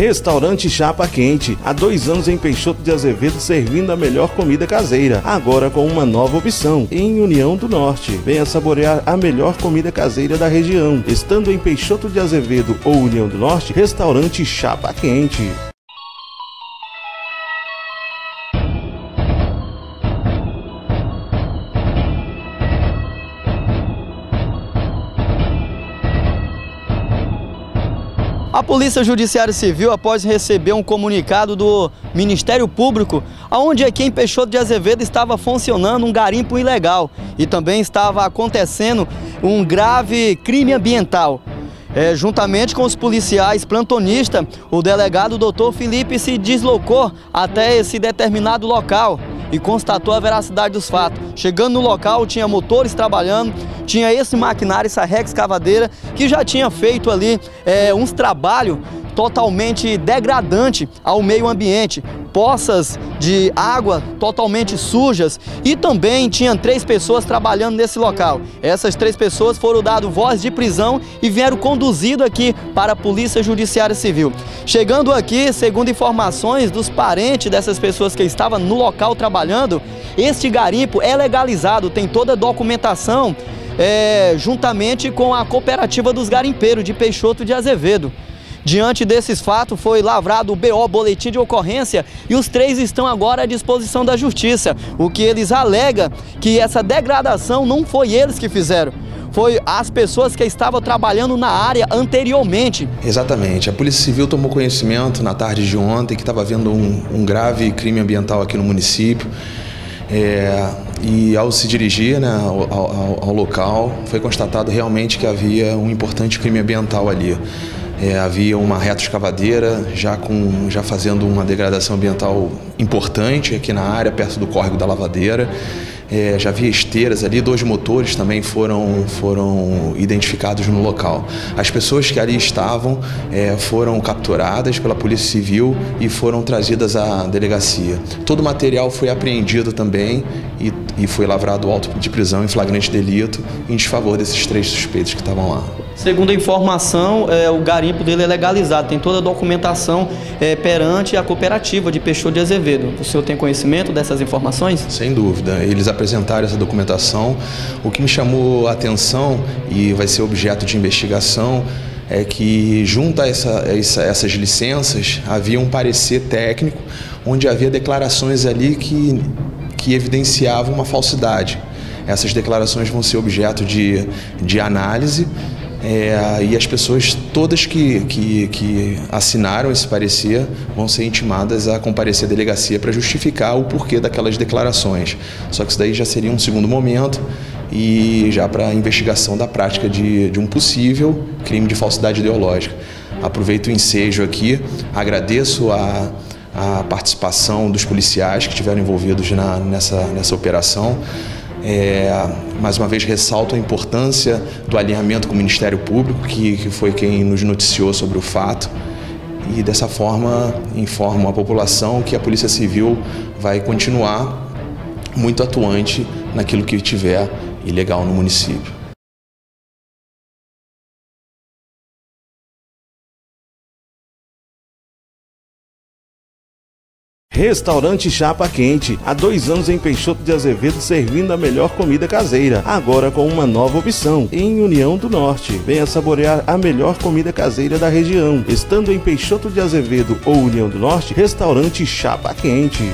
Restaurante Chapa Quente. Há dois anos em Peixoto de Azevedo servindo a melhor comida caseira. Agora com uma nova opção, em União do Norte. Venha saborear a melhor comida caseira da região. Estando em Peixoto de Azevedo ou União do Norte, Restaurante Chapa Quente. A Polícia Judiciária Civil, após receber um comunicado do Ministério Público, onde aqui em Peixoto de Azevedo estava funcionando um garimpo ilegal e também estava acontecendo um grave crime ambiental. É, juntamente com os policiais plantonistas, o delegado doutor Felipe se deslocou até esse determinado local e constatou a veracidade dos fatos. Chegando no local, tinha motores trabalhando, tinha esse maquinário, essa rex-cavadeira, que já tinha feito ali é, uns trabalhos totalmente degradante ao meio ambiente, poças de água totalmente sujas e também tinham três pessoas trabalhando nesse local. Essas três pessoas foram dadas voz de prisão e vieram conduzidos aqui para a Polícia Judiciária Civil. Chegando aqui, segundo informações dos parentes dessas pessoas que estavam no local trabalhando, este garimpo é legalizado, tem toda a documentação é, juntamente com a cooperativa dos garimpeiros de Peixoto de Azevedo. Diante desses fatos, foi lavrado o BO, boletim de ocorrência, e os três estão agora à disposição da justiça. O que eles alegam que essa degradação não foi eles que fizeram. Foi as pessoas que estavam trabalhando na área anteriormente. Exatamente. A Polícia Civil tomou conhecimento na tarde de ontem que estava havendo um, um grave crime ambiental aqui no município. É, e ao se dirigir né, ao, ao, ao, local, foi constatado realmente que havia um importante crime ambiental ali. É, havia uma reta escavadeira já, com, já fazendo uma degradação ambiental importante aqui na área, perto do córrego da lavadeira. É, já havia esteiras ali, dois motores também foram, foram identificados no local. As pessoas que ali estavam é, foram capturadas pela Polícia Civil e foram trazidas à delegacia. Todo o material foi apreendido também e, e foi lavrado auto de prisão em flagrante delito em desfavor desses três suspeitos que estavam lá. Segundo a informação, é, o garimpo dele é legalizado, tem toda a documentação é, perante a cooperativa de Peixoto de Azevedo. O senhor tem conhecimento dessas informações? Sem dúvida. Eles apresentaram essa documentação. O que me chamou a atenção e vai ser objeto de investigação é que, junto a essa, essa, essas licenças, havia um parecer técnico onde havia declarações ali que, que evidenciavam uma falsidade. Essas declarações vão ser objeto de, de análise é, e as pessoas todas que, que, que, assinaram esse parecer vão ser intimadas a comparecer à delegacia para justificar o porquê daquelas declarações. Só que isso daí já seria um segundo momento e já para a investigação da prática de, de um possível crime de falsidade ideológica. Aproveito o ensejo aqui, agradeço a, a participação dos policiais que estiveram envolvidos na, nessa, nessa operação. É, mais uma vez ressalto a importância do alinhamento com o Ministério Público, que, que foi quem nos noticiou sobre o fato. E dessa forma informo a população que a Polícia Civil vai continuar muito atuante naquilo que tiver ilegal no município. Restaurante Chapa Quente. Há dois anos em Peixoto de Azevedo servindo a melhor comida caseira. Agora com uma nova opção, em União do Norte. Venha saborear a melhor comida caseira da região. Estando em Peixoto de Azevedo ou União do Norte, Restaurante Chapa Quente.